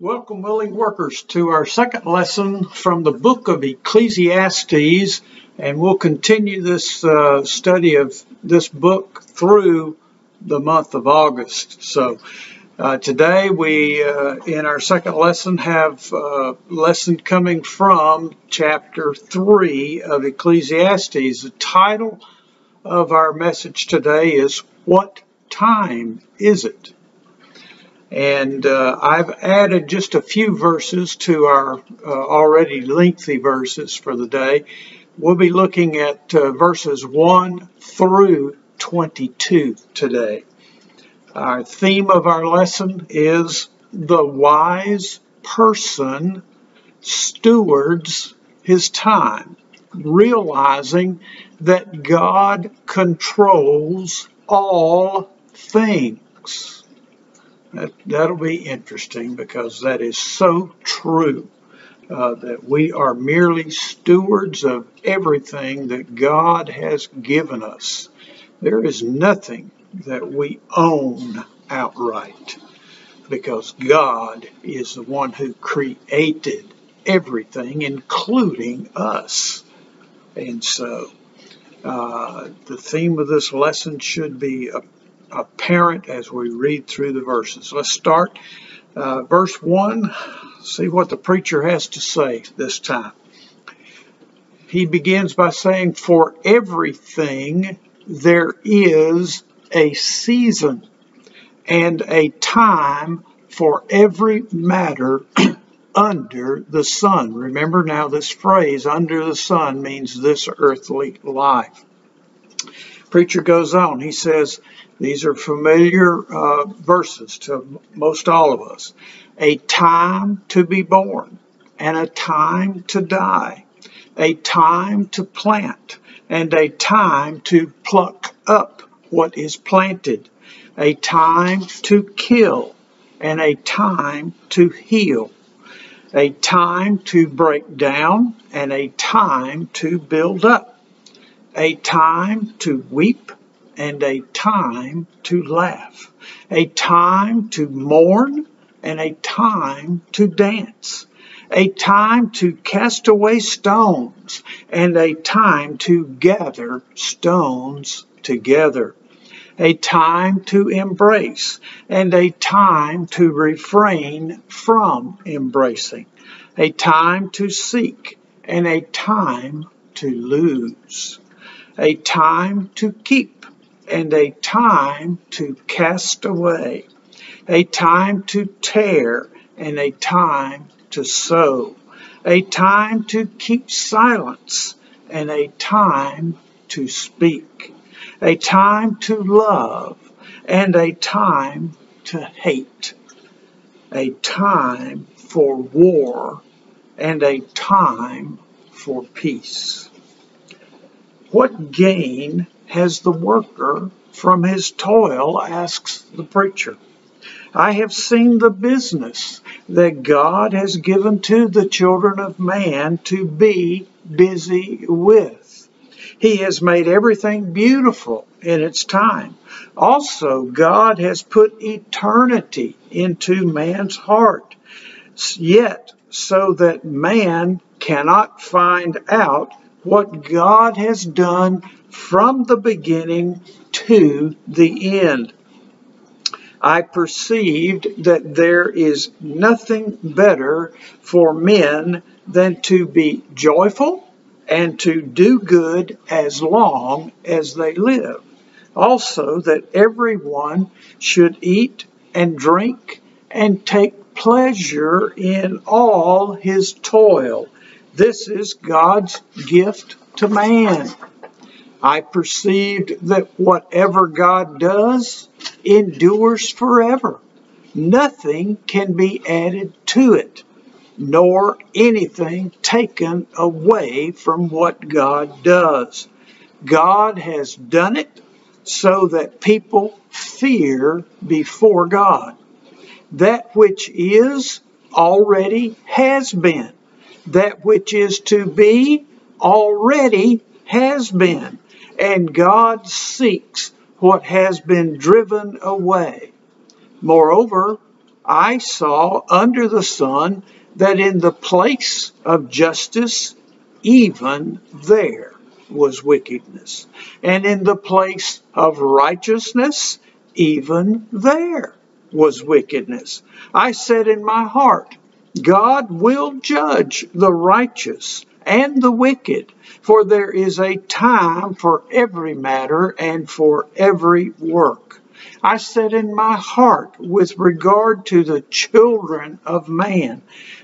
Welcome, willing workers, to our second lesson from the book of Ecclesiastes, and we'll continue this uh, study of this book through the month of August. So, uh, today we, uh, in our second lesson, have a uh, lesson coming from chapter 3 of Ecclesiastes. The title of our message today is What Time Is It? And uh, I've added just a few verses to our uh, already lengthy verses for the day. We'll be looking at uh, verses 1 through 22 today. Our theme of our lesson is the wise person stewards his time, realizing that God controls all things. That, that'll be interesting because that is so true. Uh, that we are merely stewards of everything that God has given us. There is nothing that we own outright because God is the one who created everything, including us. And so, uh, the theme of this lesson should be a apparent as we read through the verses. Let's start uh, verse 1, see what the preacher has to say this time. He begins by saying, For everything there is a season and a time for every matter under the sun. Remember now, this phrase, under the sun, means this earthly life. Preacher goes on, he says, these are familiar uh, verses to most all of us. A time to be born and a time to die, a time to plant and a time to pluck up what is planted, a time to kill and a time to heal, a time to break down and a time to build up, a time to weep and a time to laugh, a time to mourn and a time to dance, a time to cast away stones and a time to gather stones together, a time to embrace and a time to refrain from embracing, a time to seek and a time to lose, a time to keep and a time to cast away, a time to tear and a time to sow, a time to keep silence and a time to speak, a time to love and a time to hate, a time for war and a time for peace. What gain has the worker from his toil, asks the preacher. I have seen the business that God has given to the children of man to be busy with. He has made everything beautiful in its time. Also, God has put eternity into man's heart, yet so that man cannot find out what God has done from the beginning to the end. I perceived that there is nothing better for men than to be joyful and to do good as long as they live. Also, that everyone should eat and drink and take pleasure in all his toil. This is God's gift to man. I perceived that whatever God does endures forever. Nothing can be added to it, nor anything taken away from what God does. God has done it so that people fear before God. That which is already has been. That which is to be already has been and God seeks what has been driven away. Moreover, I saw under the sun that in the place of justice, even there was wickedness. And in the place of righteousness, even there was wickedness. I said in my heart, God will judge the righteous and the wicked, for there is a time for every matter and for every work. I said in my heart with regard to the children of man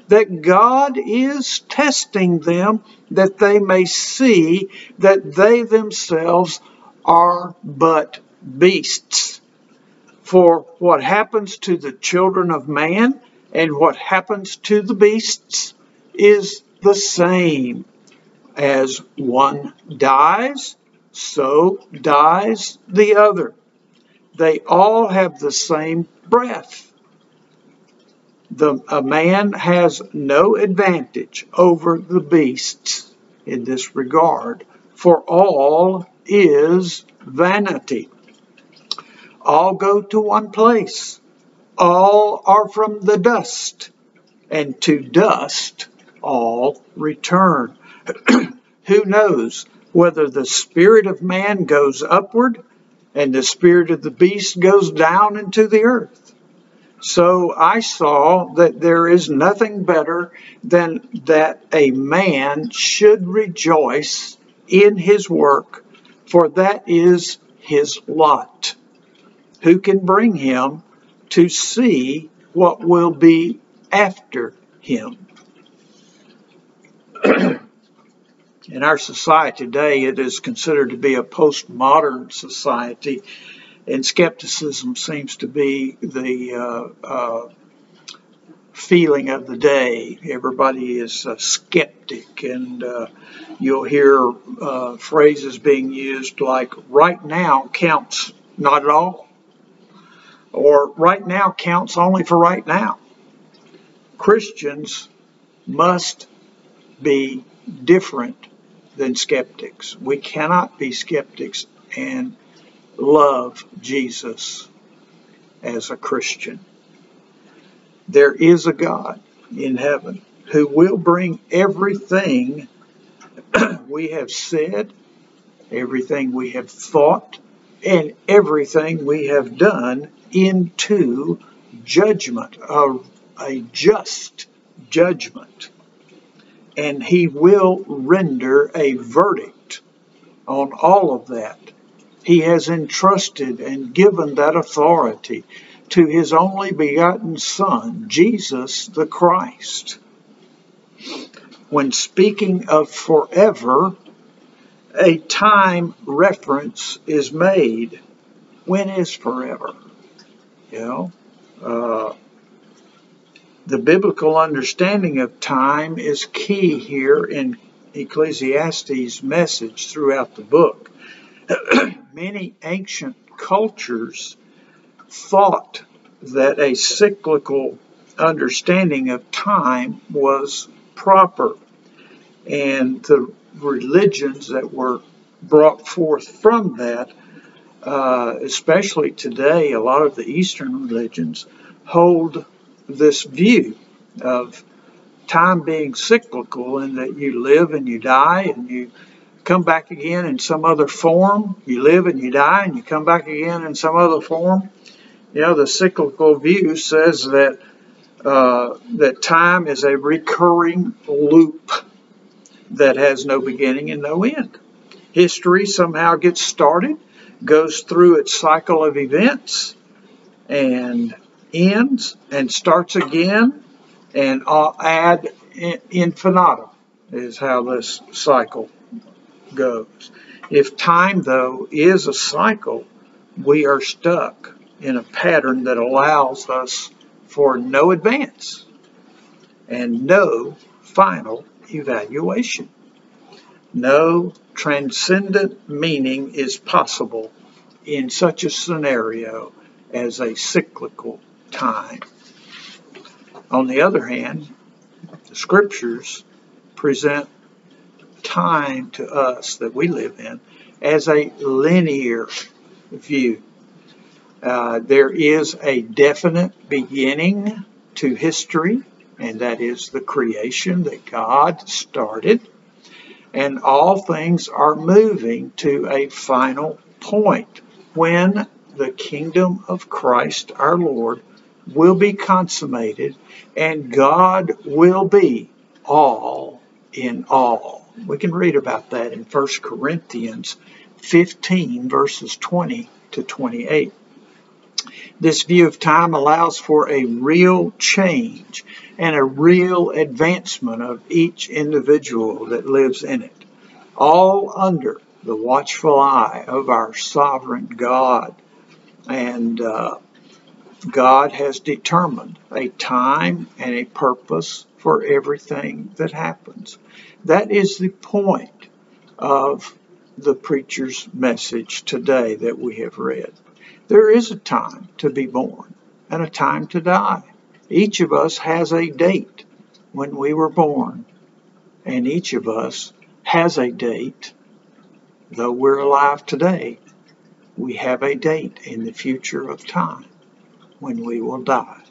that God is testing them that they may see that they themselves are but beasts. For what happens to the children of man and what happens to the beasts is the same. As one dies, so dies the other. They all have the same breath. The, a man has no advantage over the beasts in this regard, for all is vanity. All go to one place. All are from the dust, and to dust all return. Who knows whether the spirit of man goes upward and the spirit of the beast goes down into the earth. So I saw that there is nothing better than that a man should rejoice in his work, for that is his lot. Who can bring him to see what will be after him? in our society today, it is considered to be a postmodern society, and skepticism seems to be the uh, uh, feeling of the day. Everybody is a skeptic, and uh, you'll hear uh, phrases being used like right now counts not at all, or right now counts only for right now. Christians must be different than skeptics. We cannot be skeptics and love Jesus as a Christian. There is a God in heaven who will bring everything we have said, everything we have thought, and everything we have done into judgment, a, a just judgment and he will render a verdict on all of that. He has entrusted and given that authority to his only begotten Son, Jesus the Christ. When speaking of forever, a time reference is made. When is forever? You know, uh, the biblical understanding of time is key here in Ecclesiastes' message throughout the book. Many ancient cultures thought that a cyclical understanding of time was proper, and the religions that were brought forth from that, uh, especially today, a lot of the Eastern religions hold this view of time being cyclical and that you live and you die and you come back again in some other form. You live and you die and you come back again in some other form. You know, the cyclical view says that uh, that time is a recurring loop that has no beginning and no end. History somehow gets started, goes through its cycle of events, and ends and starts again and I'll ad infinitum is how this cycle goes. If time, though, is a cycle, we are stuck in a pattern that allows us for no advance and no final evaluation. No transcendent meaning is possible in such a scenario as a cyclical time. On the other hand, the scriptures present time to us that we live in as a linear view. Uh, there is a definite beginning to history, and that is the creation that God started. And all things are moving to a final point when the kingdom of Christ our Lord will be consummated and God will be all in all. We can read about that in 1 Corinthians 15, verses 20 to 28. This view of time allows for a real change and a real advancement of each individual that lives in it, all under the watchful eye of our sovereign God. And uh, God has determined a time and a purpose for everything that happens. That is the point of the preacher's message today that we have read. There is a time to be born and a time to die. Each of us has a date when we were born, and each of us has a date. Though we're alive today, we have a date in the future of time when we will die.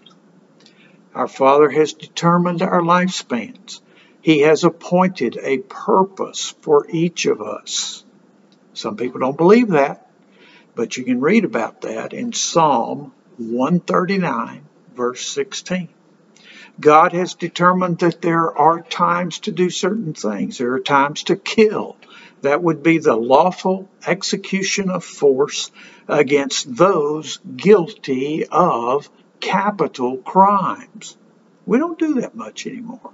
Our Father has determined our lifespans. He has appointed a purpose for each of us. Some people don't believe that, but you can read about that in Psalm 139, verse 16. God has determined that there are times to do certain things. There are times to kill. That would be the lawful execution of force against those guilty of capital crimes. We don't do that much anymore.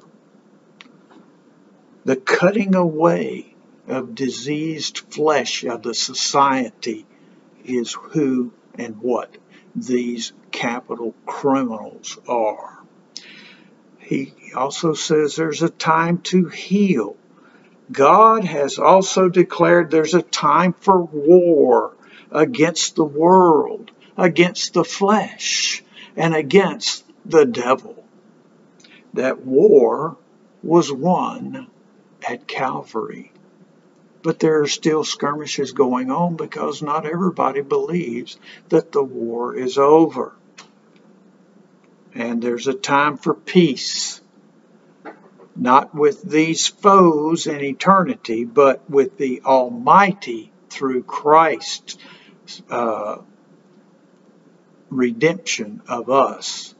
The cutting away of diseased flesh of the society is who and what these capital criminals are. He also says there's a time to heal God has also declared there's a time for war against the world, against the flesh, and against the devil. That war was won at Calvary. But there are still skirmishes going on because not everybody believes that the war is over. And there's a time for peace not with these foes in eternity, but with the Almighty through Christ's uh, redemption of us.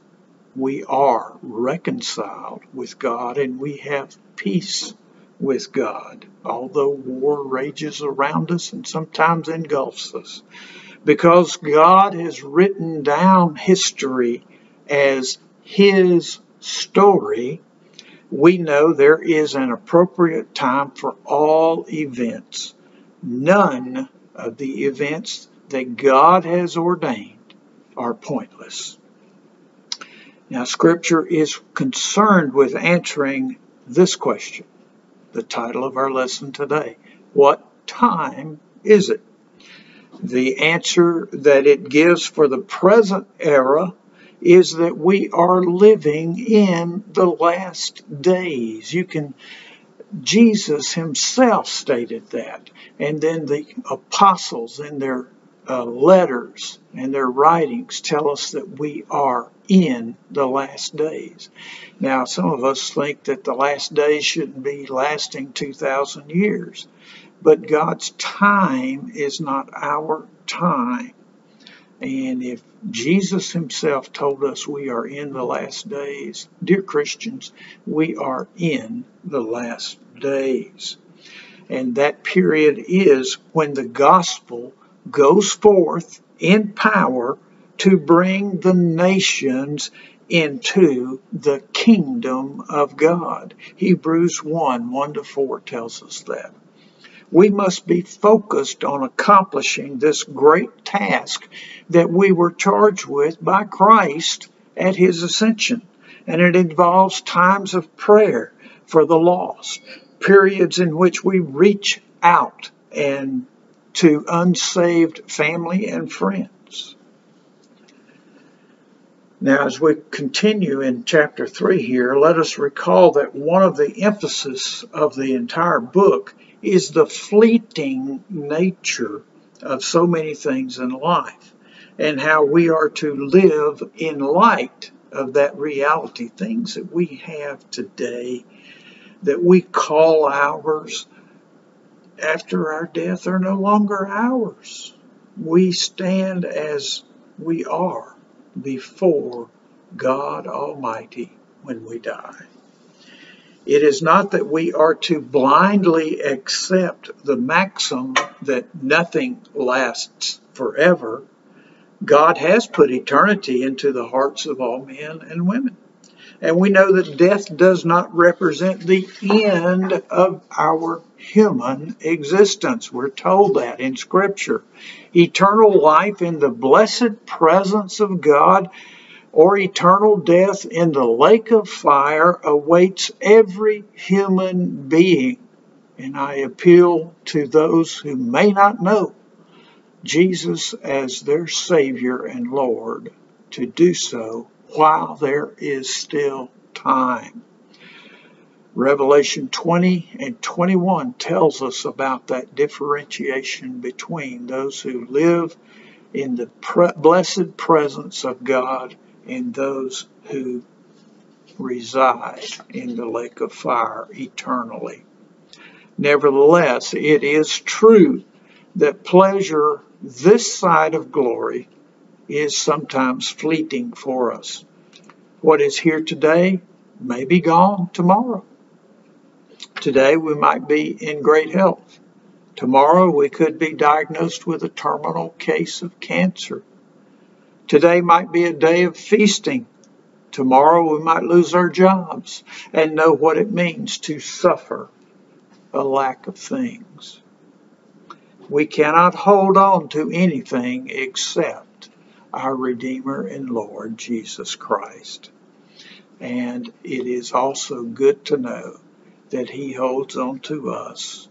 We are reconciled with God and we have peace with God, although war rages around us and sometimes engulfs us. Because God has written down history as His story, we know there is an appropriate time for all events. None of the events that God has ordained are pointless. Now, Scripture is concerned with answering this question, the title of our lesson today. What time is it? The answer that it gives for the present era is that we are living in the last days. You can, Jesus himself stated that. And then the apostles in their uh, letters and their writings tell us that we are in the last days. Now, some of us think that the last days shouldn't be lasting 2,000 years, but God's time is not our time. And if Jesus himself told us we are in the last days, dear Christians, we are in the last days. And that period is when the gospel goes forth in power to bring the nations into the kingdom of God. Hebrews 1 1 to 4 tells us that we must be focused on accomplishing this great task that we were charged with by Christ at his ascension. And it involves times of prayer for the lost, periods in which we reach out and to unsaved family and friends. Now, as we continue in chapter 3 here, let us recall that one of the emphasis of the entire book is the fleeting nature of so many things in life. and how we are to live in light of that reality. Things that we have today that we call ours after our death are no longer ours. We stand as we are before God Almighty when we die. It is not that we are to blindly accept the maxim that nothing lasts forever. God has put eternity into the hearts of all men and women. And we know that death does not represent the end of our human existence. We're told that in Scripture. Eternal life in the blessed presence of God or eternal death in the lake of fire awaits every human being. And I appeal to those who may not know Jesus as their Savior and Lord to do so while there is still time. Revelation 20 and 21 tells us about that differentiation between those who live in the pre- blessed presence of God and those who reside in the lake of fire eternally. Nevertheless, it is true that pleasure this side of glory is sometimes fleeting for us. What is here today may be gone tomorrow. Today we might be in great health. Tomorrow we could be diagnosed with a terminal case of cancer. Today might be a day of feasting. Tomorrow we might lose our jobs and know what it means to suffer a lack of things. We cannot hold on to anything except our Redeemer and Lord Jesus Christ. And it is also good to know that He holds on to us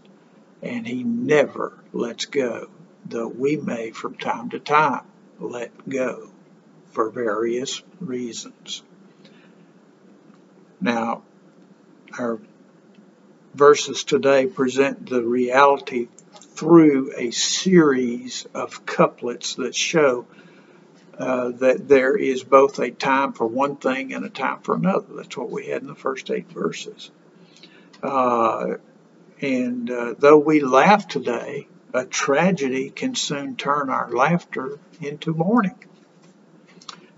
and He never lets go, though we may from time to time let go for various reasons. Now, our verses today present the reality through a series of couplets that show uh, that there is both a time for one thing and a time for another. That's what we had in the first eight verses. Uh, and uh, though we laugh today, a tragedy can soon turn our laughter into mourning.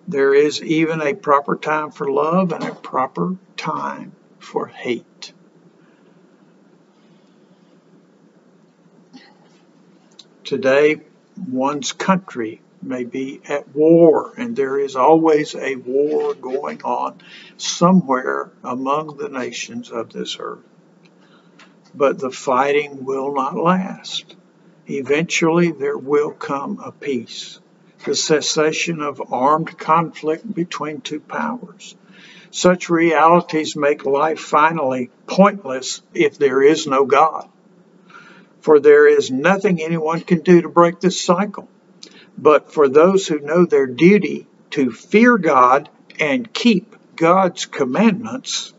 There is even a proper time for love and a proper time for hate. Today, one's country may be at war, and there is always a war going on somewhere among the nations of this earth. But the fighting will not last. Eventually, there will come a peace, the cessation of armed conflict between two powers. Such realities make life finally pointless if there is no God. For there is nothing anyone can do to break this cycle. But for those who know their duty to fear God and keep God's commandments,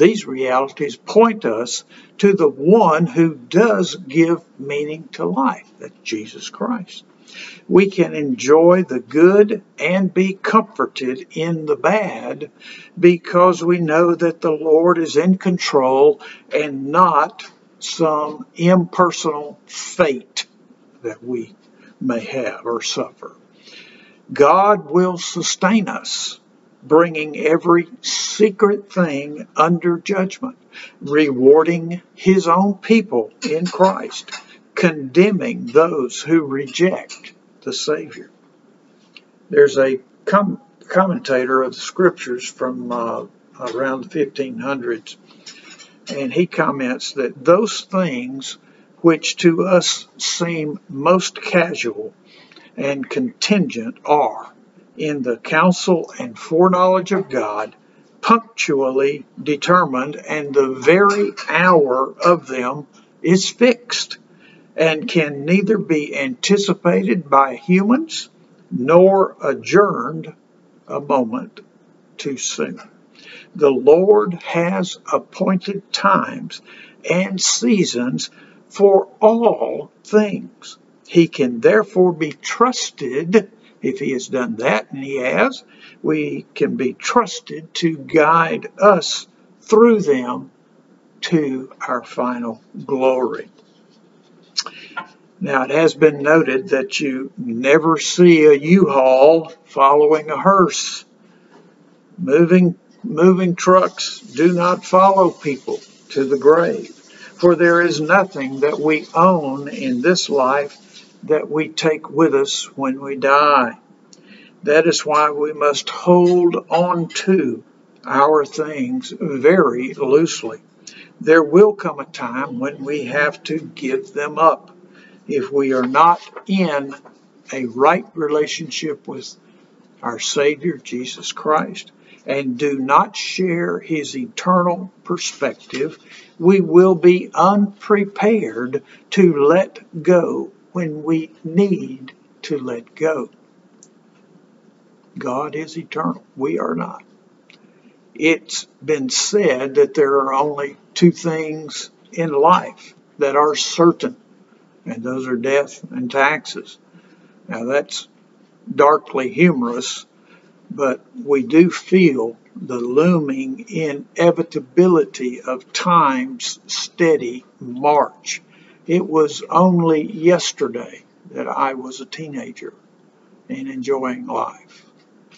these realities point us to the one who does give meaning to life, that's Jesus Christ. We can enjoy the good and be comforted in the bad because we know that the Lord is in control and not some impersonal fate that we may have or suffer. God will sustain us, bringing every secret thing under judgment, rewarding his own people in Christ, condemning those who reject the Savior. There's a com- commentator of the scriptures from uh, around the 1500s, and he comments that those things which to us seem most casual and contingent are, in the counsel and foreknowledge of God, punctually determined, and the very hour of them is fixed, and can neither be anticipated by humans nor adjourned a moment too soon. The Lord has appointed times and seasons for all things. He can therefore be trusted If he has done that, and he has, we can be trusted to guide us through them to our final glory. Now, it has been noted that you never see a U-Haul following a hearse. Moving, moving trucks do not follow people to the grave, for there is nothing that we own in this life that we take with us when we die. That is why we must hold on to our things very loosely. There will come a time when we have to give them up if we are not in a right relationship with our Savior, Jesus Christ, and do not share his eternal perspective, we will be unprepared to let go when we need to let go. God is eternal. We are not. It's been said that there are only two things in life that are certain and those are death and taxes. Now that's darkly humorous, but we do feel the looming inevitability of time's steady march. It was only yesterday that I was a teenager and enjoying life,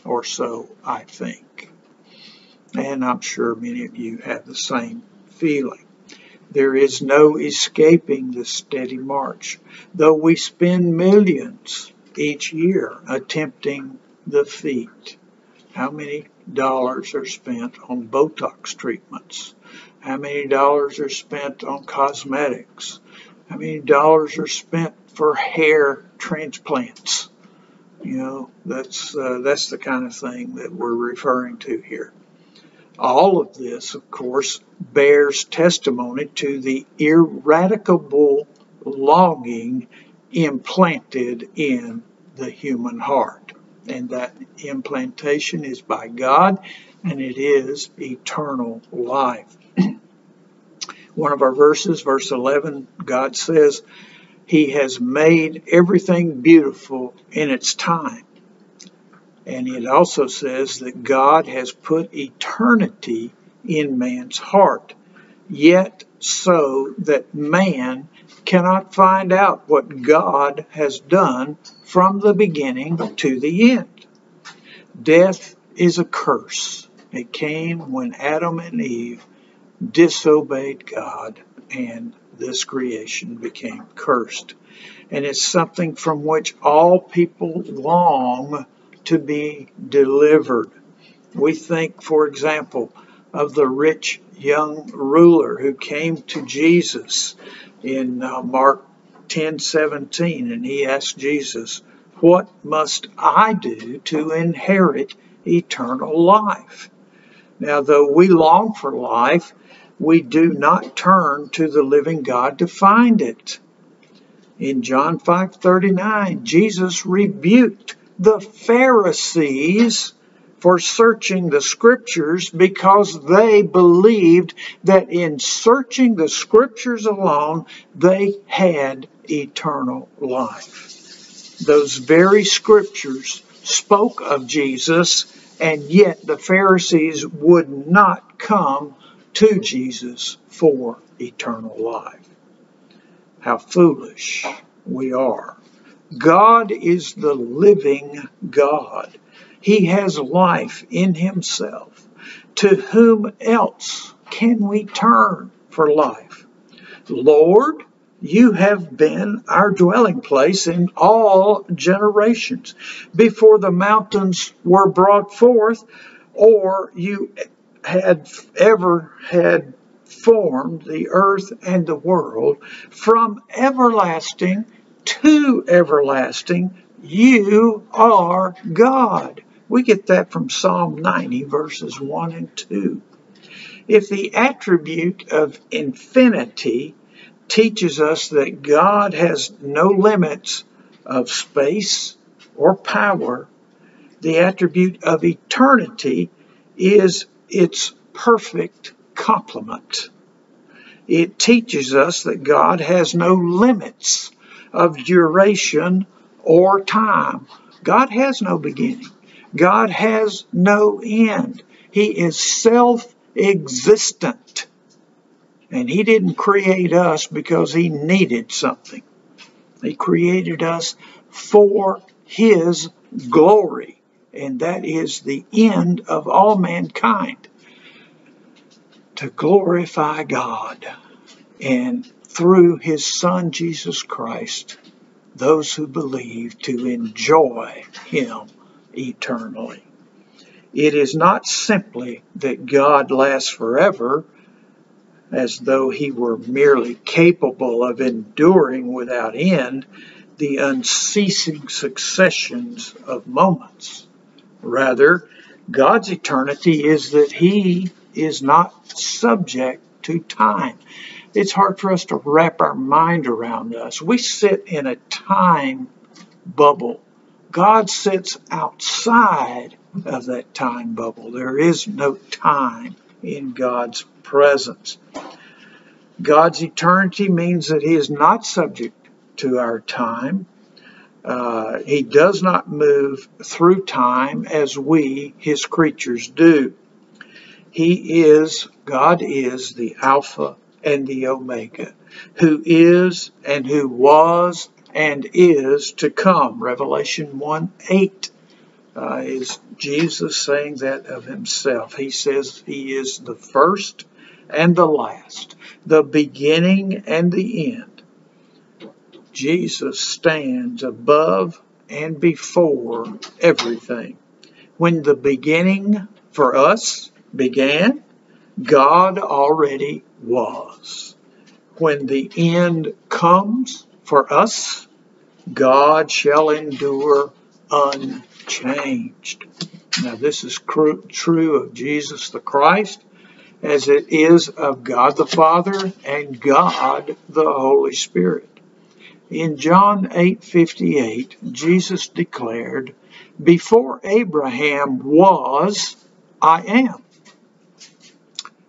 or so I think. And I'm sure many of you have the same feeling. There is no escaping the steady march, though we spend millions each year attempting the feat. How many dollars are spent on Botox treatments? How many dollars are spent on cosmetics? How many dollars are spent for hair transplants? You know, that's uh, that's the kind of thing that we're referring to here. All of this, of course, bears testimony to the ineradicable longing implanted in the human heart. And that implantation is by God, and it is eternal life. One of our verses, verse 11, God says, He has made everything beautiful in its time. And it also says that God has put eternity in man's heart, yet so that man cannot find out what God has done from the beginning to the end. Death is a curse. It came when Adam and Eve disobeyed God and this creation became cursed. And it's something from which all people long to be delivered. We think, for example, of the rich young ruler who came to Jesus in uh, Mark 10:17 and he asked Jesus, "What must I do to inherit eternal life?" Now, though we long for life, we do not turn to the living God to find it. In John 5:39, Jesus rebuked the Pharisees for searching the scriptures because they believed that in searching the scriptures alone they had eternal life. Those very scriptures spoke of Jesus, and yet the Pharisees would not come to Jesus for eternal life. How foolish we are. God is the living God. He has life in himself. To whom else can we turn for life? Lord, you have been our dwelling place in all generations. Before the mountains were brought forth, or you had ever had formed the earth and the world, from everlasting to everlasting. You are God. We get that from Psalm 90, verses 1 and 2. If the attribute of infinity teaches us that God has no limits of space or power, the attribute of eternity is its perfect complement. It teaches us that God has no limits of duration or time God has no beginning. God has no end. He is self-existent. And he didn't create us because he needed something. He created us for his glory. And that is the end of all mankind. To glorify God. And through his son Jesus Christ, those who believe to enjoy him eternally. It is not simply that God lasts forever, as though he were merely capable of enduring without end the unceasing successions of moments. Rather, God's eternity is that he is not subject to time. It's hard for us to wrap our mind around us. We sit in a time bubble. God sits outside of that time bubble. There is no time in God's presence. God's eternity means that He is not subject to our time. Uh, he does not move through time as we, His creatures, do. He is, God is the Alpha and the Omega, who is and who was and is to come. Revelation 1 8 uh, is Jesus saying that of himself. He says he is the first and the last, the beginning and the end. Jesus stands above and before everything. When the beginning for us began, God already was. When the end comes for us, God shall endure unchanged. Now, this is true of Jesus the Christ as it is of God the Father and God the Holy Spirit. In John 8:58, Jesus declared, "Before Abraham was, I am."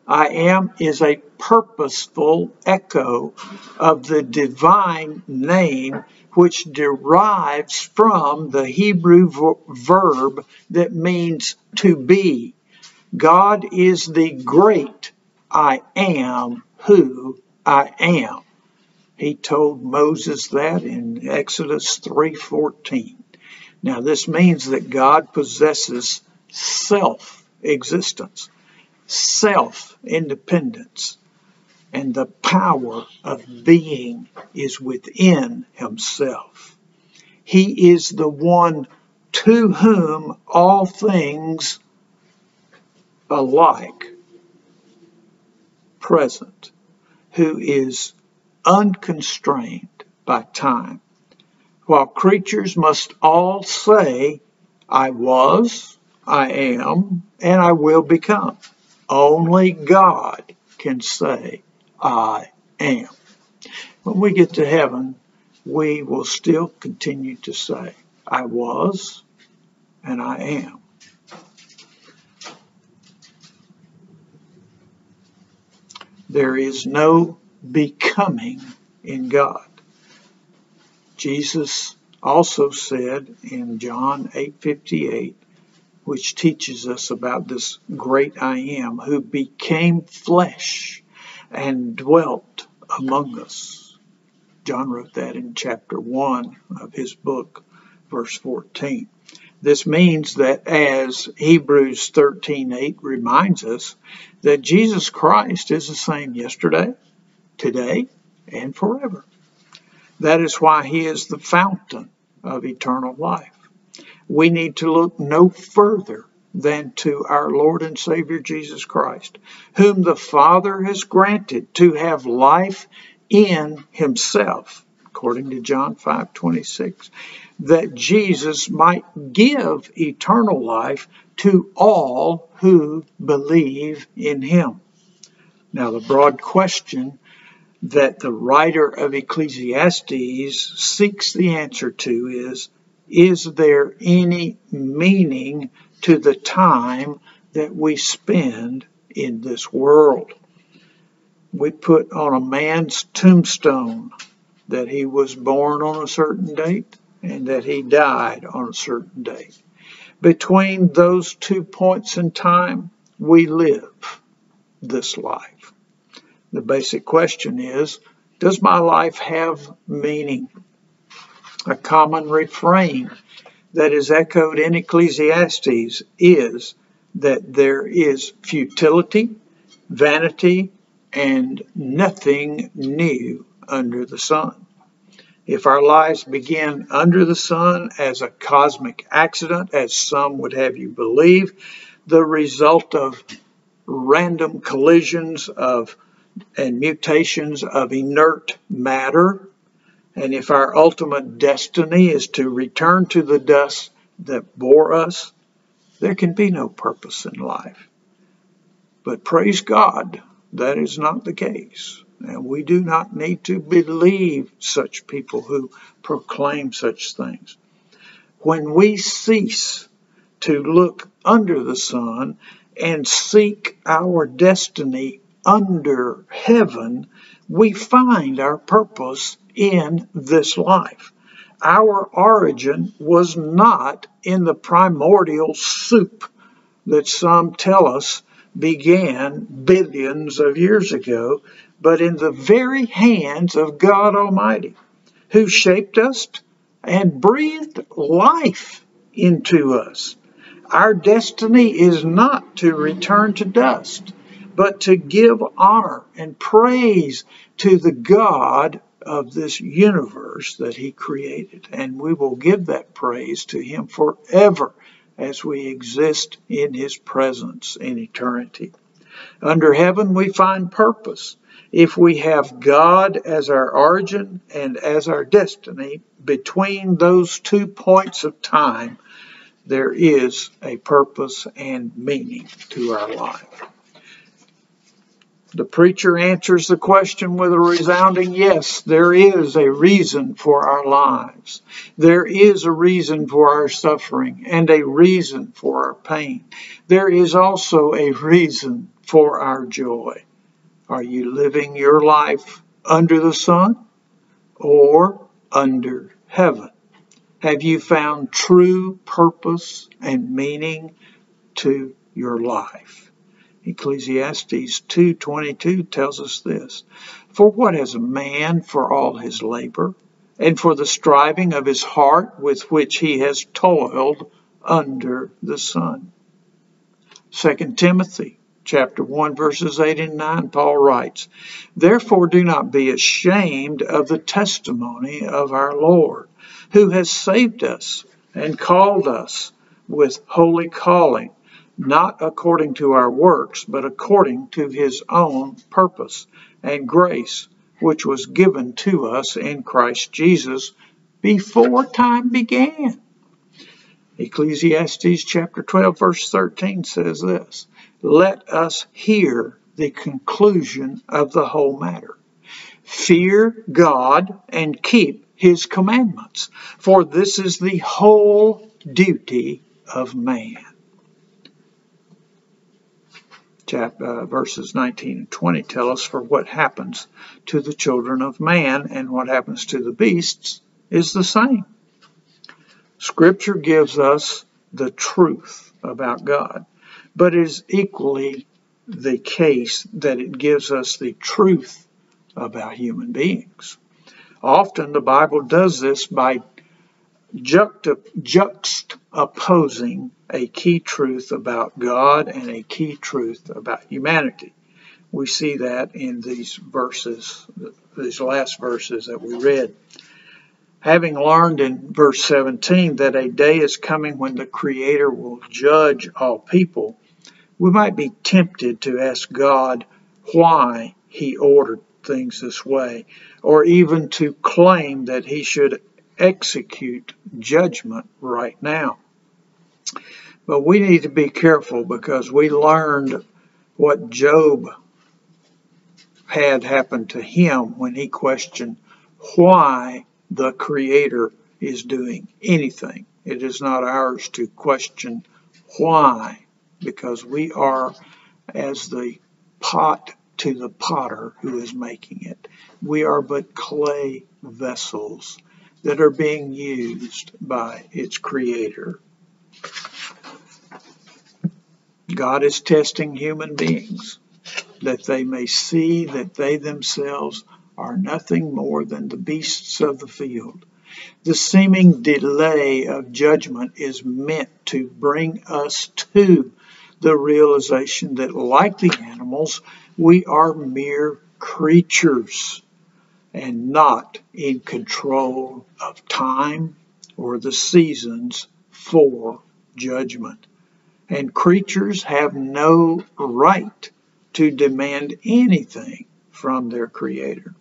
I am is a purposeful echo of the divine name which derives from the Hebrew verb that means to be. God is the great I am who I am. He told Moses that in Exodus 3:14. Now this means that God possesses self-existence, self-independence, and the power of being is within himself. He is the one to whom all things alike present, who is unconstrained by time, while creatures must all say, I was, I am, and I will become. Only God can say, I am. When we get to heaven, we will still continue to say, I was, and I am. There is no becoming in God. Jesus also said in John 8:58, which teaches us about this great I am who became flesh and dwelt among us. John wrote that in chapter 1 of his book, verse 14. This means that as Hebrews 13:8 reminds us that Jesus Christ is the same yesterday, today, and forever. That is why he is the fountain of eternal life. We need to look no further than to our Lord and Savior Jesus Christ, whom the Father has granted to have life in himself, according to John 5:26 that Jesus might give eternal life to all who believe in him. Now, the broad question that the writer of Ecclesiastes seeks the answer to is Is there any meaning to the time that we spend in this world? We put on a man's tombstone that he was born on a certain date and that he died on a certain date. Between those two points in time, we live this life. The basic question is, does my life have meaning? A common refrain that is echoed in Ecclesiastes is that there is futility, vanity, and nothing new under the sun. If our lives begin under the sun as a cosmic accident, as some would have you believe, the result of random collisions of and mutations of inert matter, and if our ultimate destiny is to return to the dust that bore us, there can be no purpose in life. But praise God, that is not the case. And we do not need to believe such people who proclaim such things. When we cease to look under the sun and seek our destiny under heaven, we find our purpose in this life. Our origin was not in the primordial soup that some tell us began billions of years ago, but in the very hands of God Almighty, who shaped us and breathed life into us. Our destiny is not to return to dust, but to give honor and praise to the God of this universe that He created. And we will give that praise to Him forever as we exist in His presence in eternity. Under heaven, we find purpose. If we have God as our origin and as our destiny, between those two points of time, there is a purpose and meaning to our life. The preacher answers the question with a resounding yes, there is a reason for our lives. There is a reason for our suffering and a reason for our pain. There is also a reason for our joy. Are you living your life under the sun or under heaven? Have you found true purpose and meaning to your life? Ecclesiastes 2:22 tells us this, "For what has a man for all his labor, and for the striving of his heart with which he has toiled under the sun?" 2 Timothy chapter 1 verses 8 and 9 Paul writes, "Therefore do not be ashamed of the testimony of our Lord, who has saved us and called us with holy calling." Not according to our works, but according to his own purpose and grace, which was given to us in Christ Jesus before time began. Ecclesiastes chapter 12, verse 13 says this Let us hear the conclusion of the whole matter. Fear God and keep his commandments, for this is the whole duty of man. Uh, verses 19 and 20 tell us for what happens to the children of man and what happens to the beasts is the same. Scripture gives us the truth about God, but is equally the case that it gives us the truth about human beings. Often the Bible does this by juxtaposing a key truth about God and a key truth about humanity. We see that in these verses, these last verses that we read. Having learned in verse 17 that a day is coming when the Creator will judge all people, we might be tempted to ask God why He ordered things this way, or even to claim that He should execute judgment right now. But we need to be careful because we learned what Job had happened to him when he questioned why the Creator is doing anything. It is not ours to question why, because we are as the pot to the potter who is making it. We are but clay vessels that are being used by its creator. God is testing human beings that they may see that they themselves are nothing more than the beasts of the field. The seeming delay of judgment is meant to bring us to the realization that, like the animals, we are mere creatures and not in control of time or the seasons for judgment. And creatures have no right to demand anything from their Creator.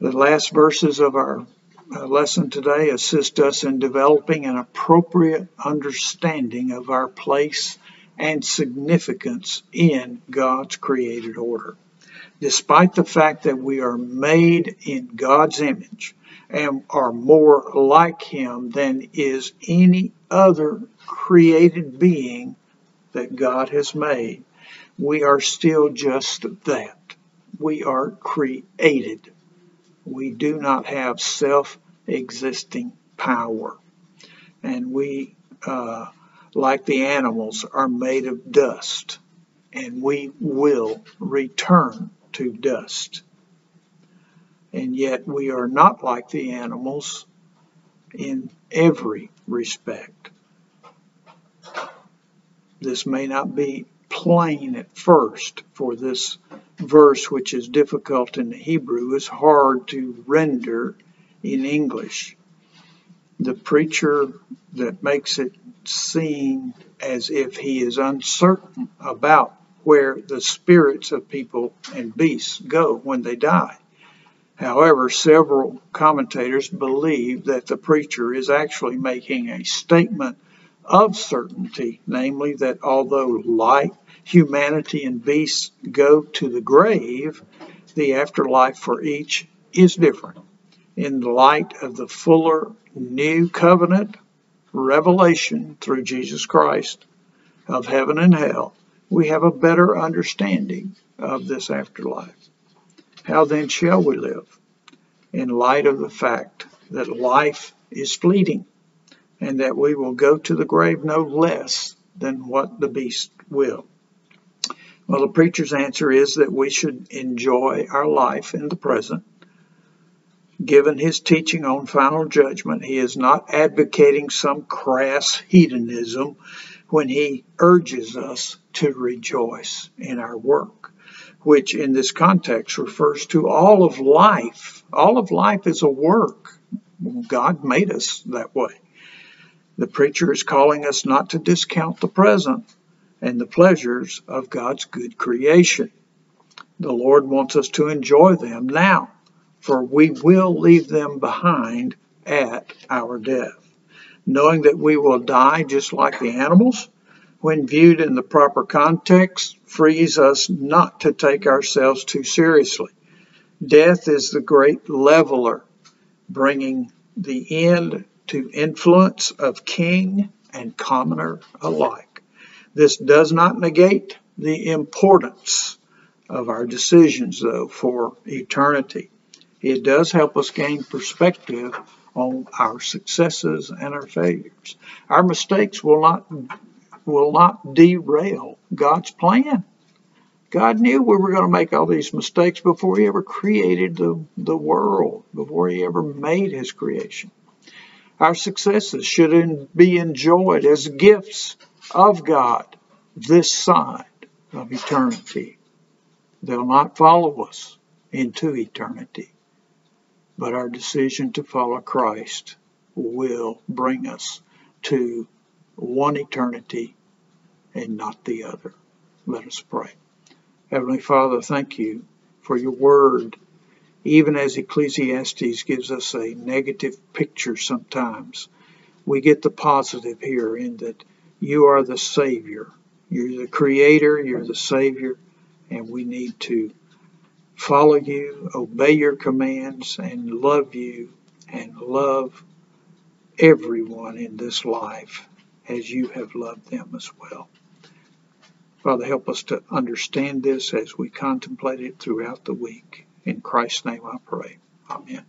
The last verses of our uh, lesson today assist us in developing an appropriate understanding of our place and significance in God's created order. Despite the fact that we are made in God's image and are more like Him than is any other created being that God has made, we are still just that. We are created. We do not have self existing power. And we, uh, like the animals, are made of dust. And we will return to dust. And yet we are not like the animals in every respect. This may not be plain at first, for this verse, which is difficult in Hebrew, is hard to render in English. The preacher that makes it seem as if he is uncertain about where the spirits of people and beasts go when they die. However, several commentators believe that the preacher is actually making a statement of certainty, namely that although like humanity and beasts go to the grave, the afterlife for each is different. In the light of the fuller new covenant revelation through Jesus Christ of heaven and hell, we have a better understanding of this afterlife. How then shall we live? In light of the fact that life is fleeting and that we will go to the grave no less than what the beast will. Well, the preacher's answer is that we should enjoy our life in the present. Given his teaching on final judgment, he is not advocating some crass hedonism when he urges us to rejoice in our work, which in this context refers to all of life. All of life is a work. God made us that way. The preacher is calling us not to discount the present and the pleasures of God's good creation. The Lord wants us to enjoy them now, for we will leave them behind at our death. Knowing that we will die just like the animals, when viewed in the proper context, frees us not to take ourselves too seriously. Death is the great leveler, bringing the end to influence of king and commoner alike. This does not negate the importance of our decisions, though, for eternity. It does help us gain perspective on our successes and our failures. Our mistakes will not will not derail God's plan. God knew we were going to make all these mistakes before he ever created the, the world, before he ever made his creation. Our successes should be enjoyed as gifts of God this side of eternity. They'll not follow us into eternity, but our decision to follow Christ will bring us to one eternity and not the other. Let us pray. Heavenly Father, thank you for your word even as Ecclesiastes gives us a negative picture sometimes, we get the positive here in that you are the Savior. You're the Creator, you're the Savior, and we need to follow you, obey your commands, and love you and love everyone in this life as you have loved them as well. Father, help us to understand this as we contemplate it throughout the week. In Christ's name I pray. Amen.